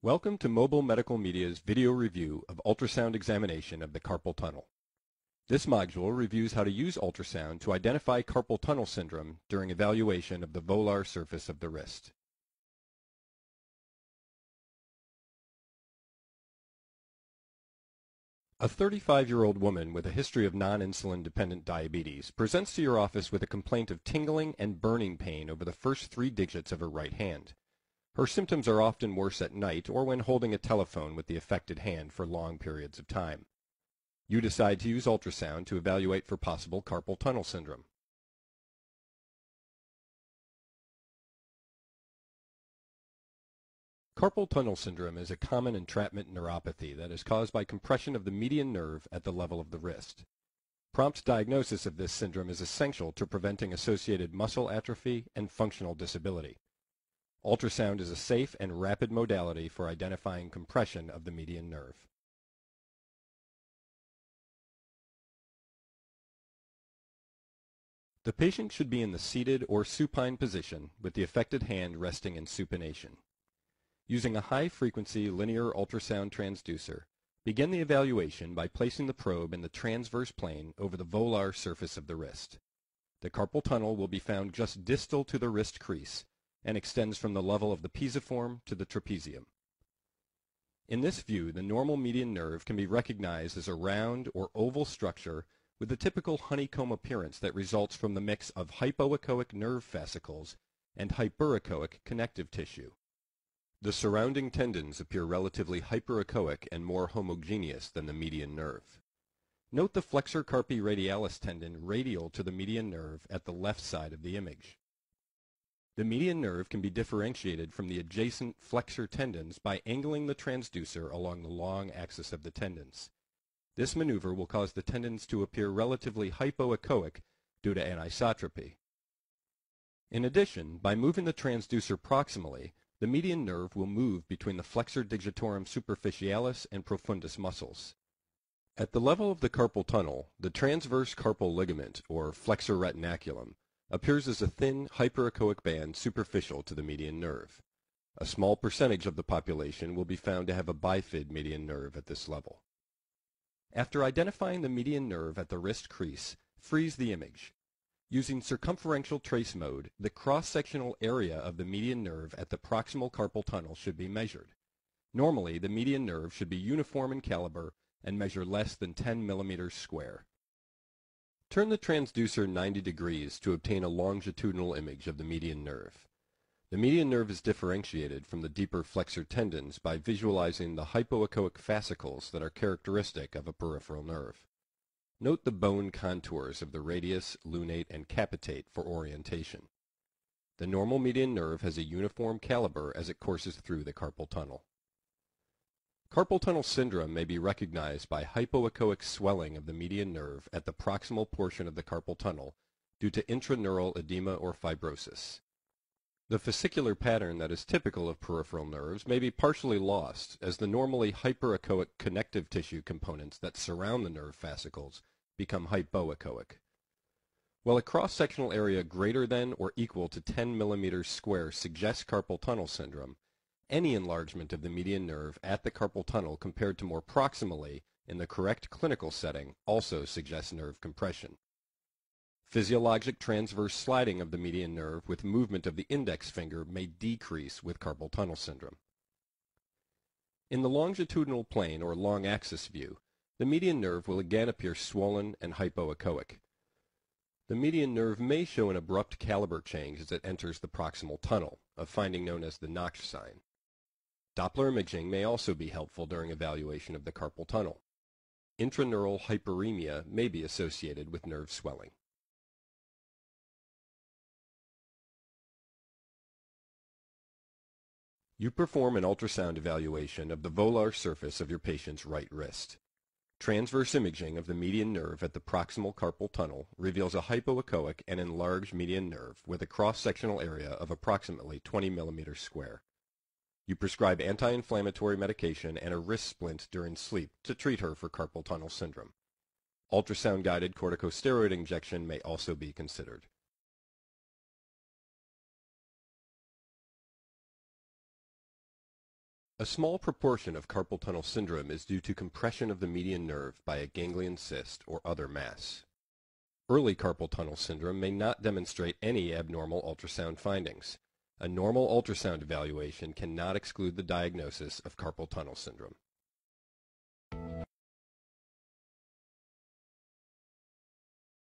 Welcome to Mobile Medical Media's video review of ultrasound examination of the carpal tunnel. This module reviews how to use ultrasound to identify carpal tunnel syndrome during evaluation of the volar surface of the wrist. A 35-year-old woman with a history of non-insulin dependent diabetes presents to your office with a complaint of tingling and burning pain over the first three digits of her right hand. Her symptoms are often worse at night or when holding a telephone with the affected hand for long periods of time. You decide to use ultrasound to evaluate for possible carpal tunnel syndrome. Carpal tunnel syndrome is a common entrapment neuropathy that is caused by compression of the median nerve at the level of the wrist. Prompt diagnosis of this syndrome is essential to preventing associated muscle atrophy and functional disability. Ultrasound is a safe and rapid modality for identifying compression of the median nerve. The patient should be in the seated or supine position with the affected hand resting in supination. Using a high-frequency linear ultrasound transducer, begin the evaluation by placing the probe in the transverse plane over the volar surface of the wrist. The carpal tunnel will be found just distal to the wrist crease and extends from the level of the pisiform to the trapezium. In this view, the normal median nerve can be recognized as a round or oval structure with the typical honeycomb appearance that results from the mix of hypoechoic nerve fascicles and hyperechoic connective tissue. The surrounding tendons appear relatively hyperechoic and more homogeneous than the median nerve. Note the flexor carpi radialis tendon radial to the median nerve at the left side of the image. The median nerve can be differentiated from the adjacent flexor tendons by angling the transducer along the long axis of the tendons. This maneuver will cause the tendons to appear relatively hypoechoic due to anisotropy. In addition, by moving the transducer proximally, the median nerve will move between the flexor digitorum superficialis and profundus muscles. At the level of the carpal tunnel, the transverse carpal ligament, or flexor retinaculum, appears as a thin hyperechoic band superficial to the median nerve. A small percentage of the population will be found to have a bifid median nerve at this level. After identifying the median nerve at the wrist crease, freeze the image. Using circumferential trace mode, the cross-sectional area of the median nerve at the proximal carpal tunnel should be measured. Normally, the median nerve should be uniform in caliber and measure less than 10 millimeters square. Turn the transducer 90 degrees to obtain a longitudinal image of the median nerve. The median nerve is differentiated from the deeper flexor tendons by visualizing the hypoechoic fascicles that are characteristic of a peripheral nerve. Note the bone contours of the radius, lunate, and capitate for orientation. The normal median nerve has a uniform caliber as it courses through the carpal tunnel. Carpal tunnel syndrome may be recognized by hypoechoic swelling of the median nerve at the proximal portion of the carpal tunnel due to intraneural edema or fibrosis. The fascicular pattern that is typical of peripheral nerves may be partially lost as the normally hyperechoic connective tissue components that surround the nerve fascicles become hypoechoic. While a cross-sectional area greater than or equal to 10 millimeters square suggests carpal tunnel syndrome, any enlargement of the median nerve at the carpal tunnel compared to more proximally in the correct clinical setting also suggests nerve compression. Physiologic transverse sliding of the median nerve with movement of the index finger may decrease with carpal tunnel syndrome. In the longitudinal plane or long axis view, the median nerve will again appear swollen and hypoechoic. The median nerve may show an abrupt caliber change as it enters the proximal tunnel, a finding known as the Notch sign. Doppler imaging may also be helpful during evaluation of the carpal tunnel. Intraneural hyperemia may be associated with nerve swelling. You perform an ultrasound evaluation of the volar surface of your patient's right wrist. Transverse imaging of the median nerve at the proximal carpal tunnel reveals a hypoechoic and enlarged median nerve with a cross-sectional area of approximately 20 millimeters square. You prescribe anti-inflammatory medication and a wrist splint during sleep to treat her for carpal tunnel syndrome. Ultrasound-guided corticosteroid injection may also be considered. A small proportion of carpal tunnel syndrome is due to compression of the median nerve by a ganglion cyst or other mass. Early carpal tunnel syndrome may not demonstrate any abnormal ultrasound findings. A normal ultrasound evaluation cannot exclude the diagnosis of carpal tunnel syndrome.